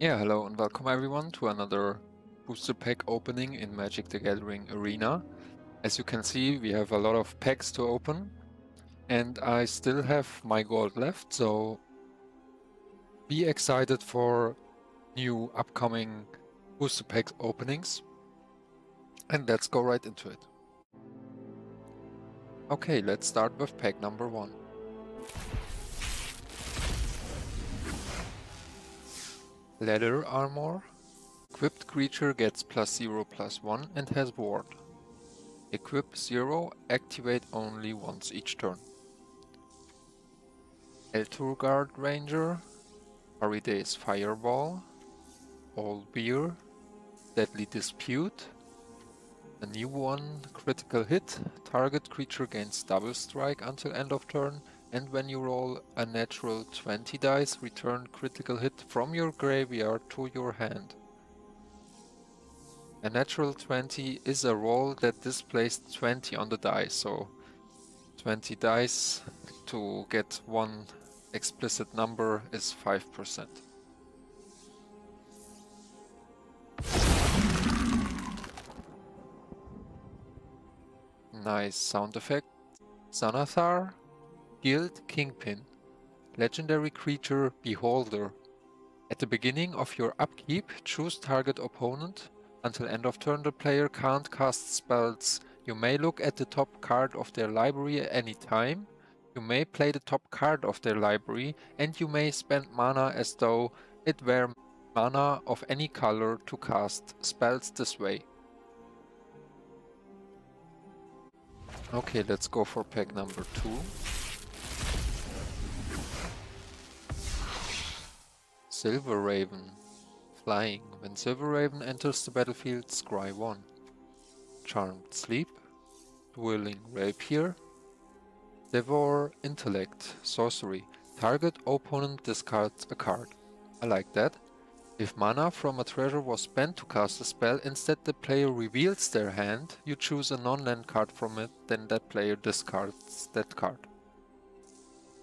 Yeah, hello and welcome everyone to another booster pack opening in Magic the Gathering Arena. As you can see, we have a lot of packs to open and I still have my gold left, so be excited for new upcoming booster pack openings. And let's go right into it. Okay, let's start with pack number one. Leather armor. Equipped creature gets plus 0 plus 1 and has ward. Equip 0, activate only once each turn. Elturgard Ranger. Farideh's Fireball. Owlbear. Deadly Dispute. A new one, critical hit. Target creature gains double strike until end of turn and when you roll a natural 20 dice, return critical hit from your graveyard to your hand. A natural 20 is a roll that displays 20 on the die, so 20 dice to get one explicit number is 5%. Nice sound effect. Xanathar Guild Kingpin Legendary Creature Beholder At the beginning of your upkeep, choose target opponent. Until end of turn the player can't cast spells. You may look at the top card of their library at any time. You may play the top card of their library and you may spend mana as though it were mana of any color to cast spells this way. Okay, let's go for pack number 2. Silver Raven. Flying. When Silver Raven enters the battlefield, scry 1. Charmed Sleep. Dueling Rapier. Devour Intellect. Sorcery. Target opponent discards a card. I like that. If mana from a treasure was spent to cast a spell, instead the player reveals their hand, you choose a non-land card from it, then that player discards that card.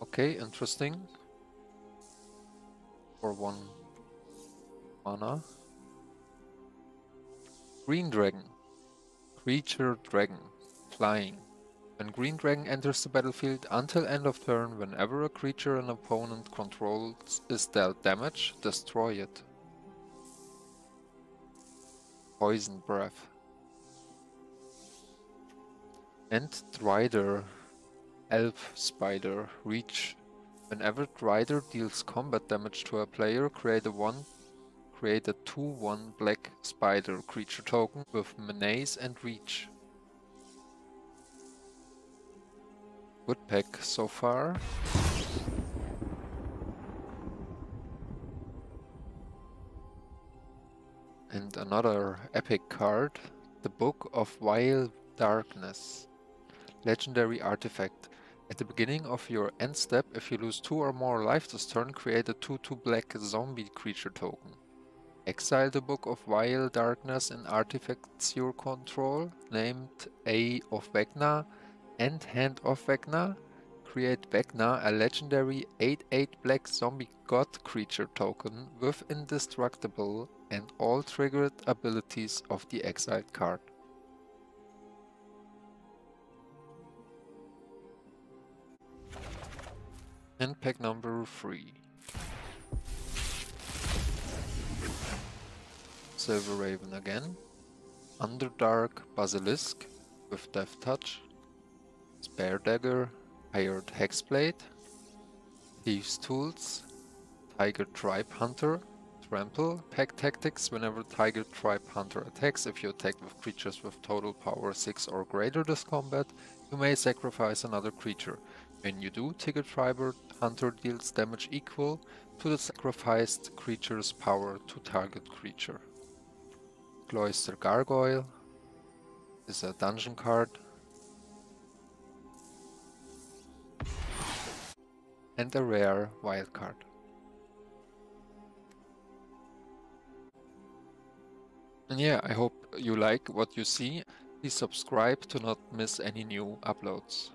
Okay, interesting for one mana. Green Dragon. Creature Dragon. Flying. When Green Dragon enters the battlefield until end of turn, whenever a creature an opponent controls is dealt damage, destroy it. Poison Breath. And Drider. Elf Spider. Reach Whenever Drider deals combat damage to a player, create a one create a 2-1 black spider creature token with menace and reach. Good pack so far. And another epic card, the Book of Vile Darkness. Legendary artifact. At the beginning of your end step, if you lose 2 or more life this turn, create a 2-2 black zombie creature token. Exile the Book of Vile Darkness and artifacts your control, named Eye of Vecna and Hand of Vecna. Create Vecna, a legendary 8-8 black zombie god creature token with indestructible and all triggered abilities of the exiled card. And pack number 3. Silver Raven again. Underdark Basilisk with Death Touch. Spare Dagger, Hired Hexblade. Thieves Tools. Tiger Tribe Hunter. Trample. Pack Tactics whenever Tiger Tribe Hunter attacks. If you attack with creatures with total power 6 or greater this combat, you may sacrifice another creature. When you do, Tiger Tribe Hunter deals damage equal to the sacrificed creature's power to target creature. Cloister Gargoyle is a dungeon card. And a rare wild card. And yeah, I hope you like what you see. Please subscribe to not miss any new uploads.